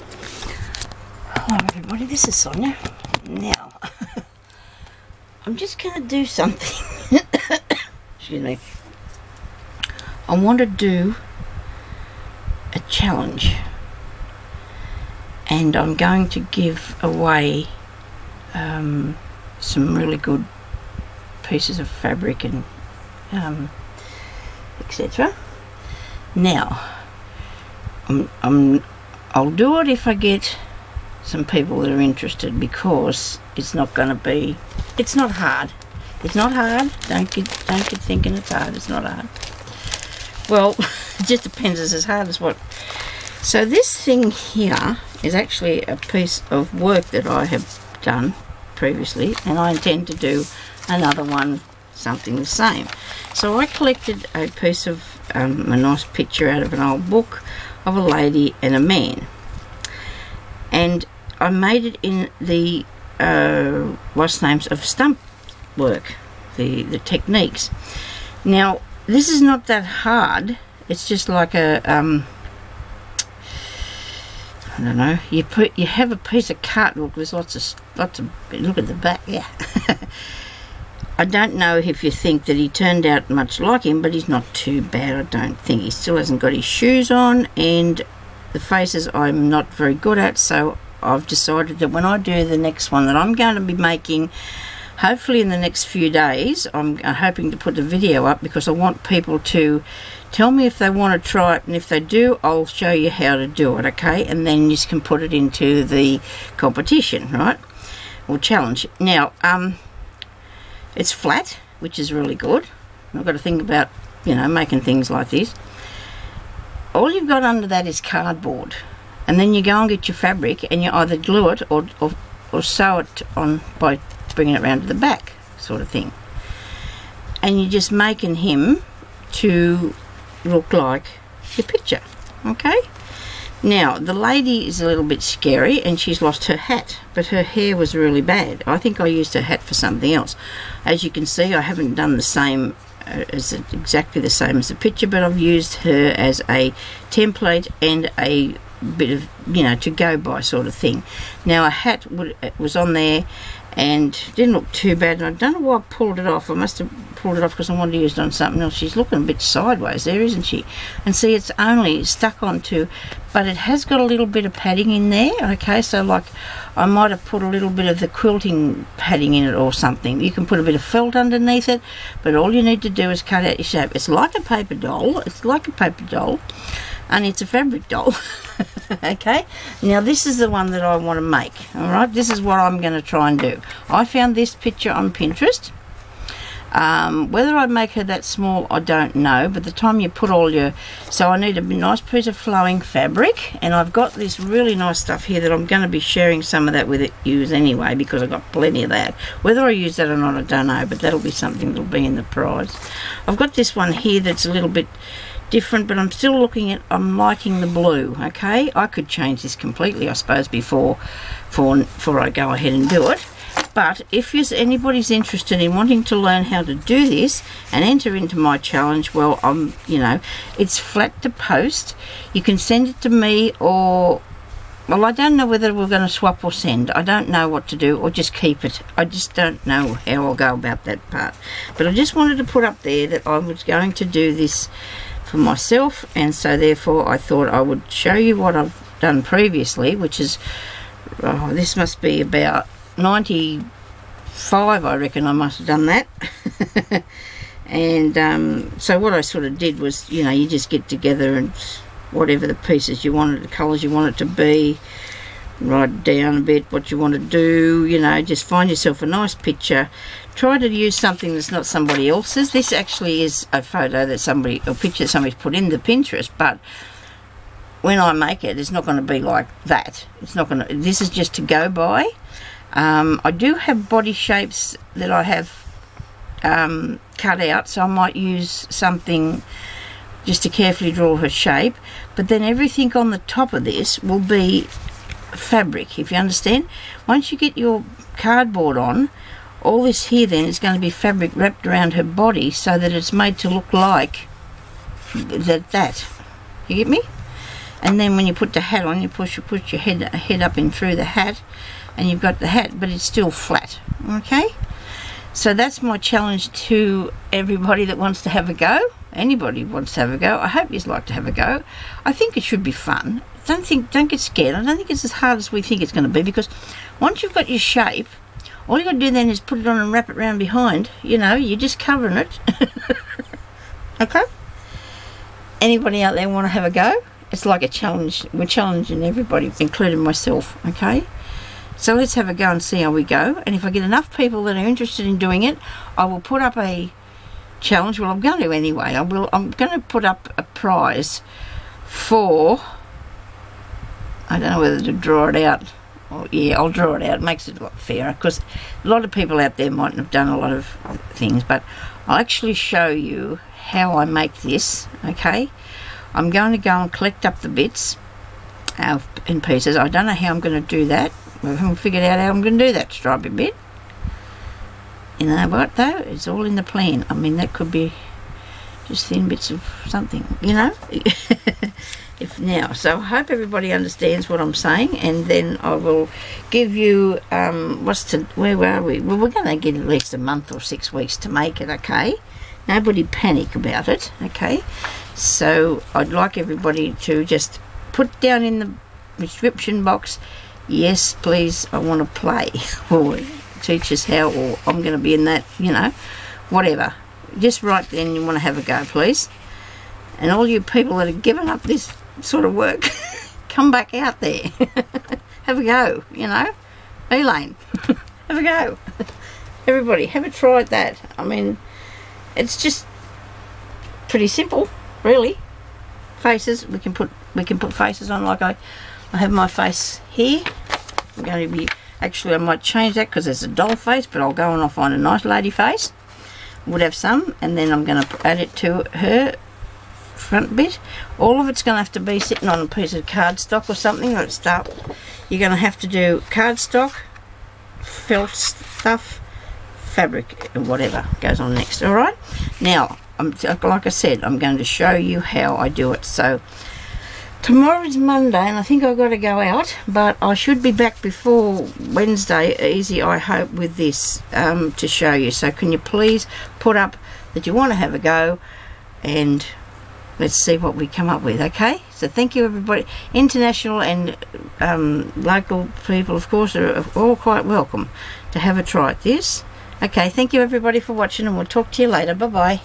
Hello everybody, this is Sonya. Now, I'm just going to do something. Excuse me. I want to do a challenge. And I'm going to give away um, some really good pieces of fabric and um, etc. Now, I'm, I'm, I'll do it if I get some people that are interested because it's not going to be, it's not hard. It's not hard. Don't get, don't get thinking it's hard. It's not hard. Well, it just depends. It's as hard as what. So this thing here is actually a piece of work that I have done previously, and I intend to do another one, something the same. So I collected a piece of um, a nice picture out of an old book of a lady and a man, and I made it in the uh, what's names of stump work, the the techniques. Now this is not that hard. It's just like a um, I don't know. You put you have a piece of cardboard with lots of lots of look at the back. Yeah. I don't know if you think that he turned out much like him, but he's not too bad. I don't think he still hasn't got his shoes on, and the faces I'm not very good at. So I've decided that when I do the next one that I'm going to be making hopefully in the next few days I'm hoping to put the video up because I want people to tell me if they want to try it and if they do I'll show you how to do it okay and then you can put it into the competition right or challenge now um it's flat which is really good. I've got to think about you know making things like this. All you've got under that is cardboard. And then you go and get your fabric and you either glue it or, or, or sew it on by bringing it around to the back sort of thing. And you're just making him to look like your picture okay now the lady is a little bit scary and she's lost her hat but her hair was really bad. I think I used her hat for something else. As you can see I haven't done the same uh, as exactly the same as the picture but I've used her as a template and a bit of you know to go by sort of thing. Now a hat would, was on there and didn't look too bad and I don't know why I pulled it off. I must have pulled it off because I wanted to use it on something else. She's looking a bit sideways there isn't she? And see it's only stuck onto but it has got a little bit of padding in there okay? So like I might have put a little bit of the quilting padding in it or something. You can put a bit of felt underneath it but all you need to do is cut out your shape. It's like a paper doll. It's like a paper doll and it's a fabric doll. Okay? Now this is the one that I want to make all right this is what I'm going to try and do. I found this picture on Pinterest. Um, whether I make her that small I don't know but the time you put all your so I need a nice piece of flowing fabric and I've got this really nice stuff here that I'm going to be sharing some of that with you anyway because I've got plenty of that. Whether I use that or not I don't know but that'll be something that'll be in the prize. I've got this one here that's a little bit different but I'm still looking at I'm liking the blue okay? I could change this completely I suppose before for before I go ahead and do it. But if anybody's interested in wanting to learn how to do this and enter into my challenge well I'm you know it's flat to post. You can send it to me or well I don't know whether we're going to swap or send. I don't know what to do or just keep it. I just don't know how I'll go about that part. But I just wanted to put up there that I was going to do this for myself and so therefore I thought I would show you what I've done previously which is oh, this must be about 95 I reckon I must have done that. And um, so what I sort of did was you know you just get together and whatever the pieces you wanted the colours you want it to be write down a bit what you want to do you know just find yourself a nice picture try to use something that's not somebody else's. This actually is a photo that somebody, a picture somebody's put in the Pinterest, but when I make it, it's not going to be like that. It's not going to, this is just to go by. Um, I do have body shapes that I have um, cut out, so I might use something just to carefully draw her shape. But then everything on the top of this will be fabric, if you understand. Once you get your cardboard on, all this here then is going to be fabric wrapped around her body so that it's made to look like that that. You get me? And then when you put the hat on you push you put your head head up in through the hat and you've got the hat but it's still flat okay? So that's my challenge to everybody that wants to have a go. Anybody wants to have a go. I hope you'd like to have a go. I think it should be fun. Don't think don't get scared. I don't think it's as hard as we think it's going to be because once you've got your shape all you got to do then is put it on and wrap it around behind you know you're just covering it. Okay? Anybody out there want to have a go? It's like a challenge we're challenging everybody including myself okay? So let's have a go and see how we go and if I get enough people that are interested in doing it I will put up a challenge. Well I'm going to anyway. I will I'm going to put up a prize for I don't know whether to draw it out well, yeah, I'll draw it out. It makes it a lot fairer because a lot of people out there mightn't have done a lot of things, but I'll actually show you how I make this, okay? I'm going to go and collect up the bits uh, in pieces. I don't know how I'm going to do that. I haven't figured out how I'm going to do that stripy bit. You know what, though? It's all in the plan. I mean, that could be just thin bits of something, you know? if now. So I hope everybody understands what I'm saying, and then I will give you um, what's to where are we? Well, we're going to get at least a month or six weeks to make it. Okay, nobody panic about it. Okay, so I'd like everybody to just put down in the description box. Yes, please. I want to play or teach us how, or I'm going to be in that. You know, whatever. Just write then you want to have a go, please. And all you people that have given up this sort of work, come back out there. have a go, you know. Elaine, have a go. Everybody, have a try at that. I mean, it's just pretty simple, really. Faces, we can put we can put faces on like I, I have my face here. I'm going to be, actually I might change that because there's a doll face, but I'll go and I'll find a nice lady face. Would have some, and then I'm going to add it to her front bit. All of it's going to have to be sitting on a piece of cardstock or something. Let's start. You're going to have to do cardstock, felt stuff, fabric, and whatever goes on next. All right. Now, I'm, like I said, I'm going to show you how I do it. So tomorrow is Monday, and I think I've got to go out, but I should be back before Wednesday, easy, I hope, with this um, to show you. So can you please put up that you want to have a go and let's see what we come up with okay? So thank you everybody. International and um, local people of course are all quite welcome to have a try at this. Okay thank you everybody for watching and we'll talk to you later. Bye bye